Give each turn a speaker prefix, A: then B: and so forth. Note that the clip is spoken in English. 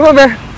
A: Come on, Bear.